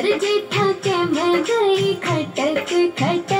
मर गई मैं गई खटक खटक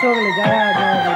做瑜伽。